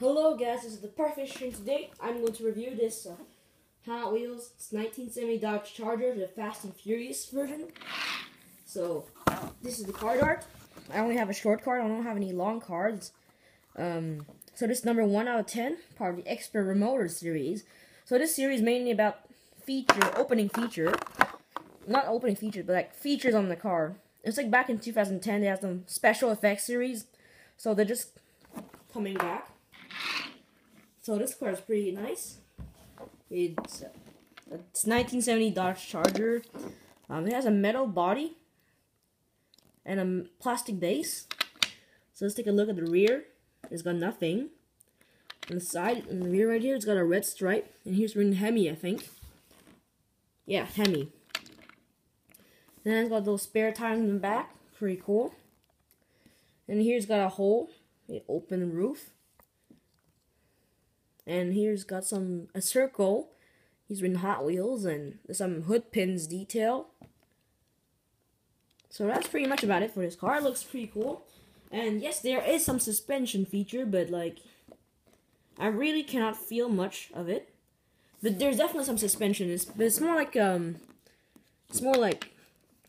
Hello guys, this is the Perfect and today I'm going to review this uh, Hot Wheels it's 1970 Dodge Charger, the Fast and Furious version. So, this is the card art. I only have a short card, I don't have any long cards. Um, so this is number 1 out of 10, part of the Experimotors series. So this series mainly about feature, opening feature. Not opening features, but like features on the car. It's like back in 2010, they had some special effects series. So they're just coming back. So this car is pretty nice. It's uh, it's 1970 Dodge Charger. Um, it has a metal body and a plastic base. So let's take a look at the rear. It's got nothing. On the side, in the rear right here, it's got a red stripe. And here's written Hemi, I think. Yeah, Hemi. Then it's got those spare tires in the back. Pretty cool. And here's got a hole. An open roof. And here's got some a circle. He's written Hot Wheels and some hood pins detail. So that's pretty much about it for this car. It looks pretty cool. And yes, there is some suspension feature, but like I really cannot feel much of it. But there's definitely some suspension. It's, but it's more like um it's more like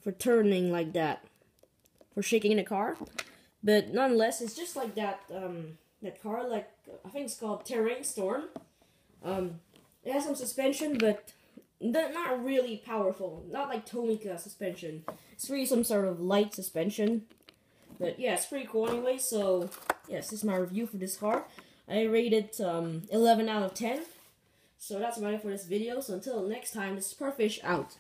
for turning like that. For shaking the car. But nonetheless, it's just like that um that car, like I think it's called Terrain Storm. Um, it has some suspension, but not really powerful. Not like Tomica suspension. It's really some sort of light suspension. But yeah, it's pretty cool anyway. So yes, this is my review for this car. I rated um 11 out of 10. So that's about it for this video. So until next time, this is Perfish out.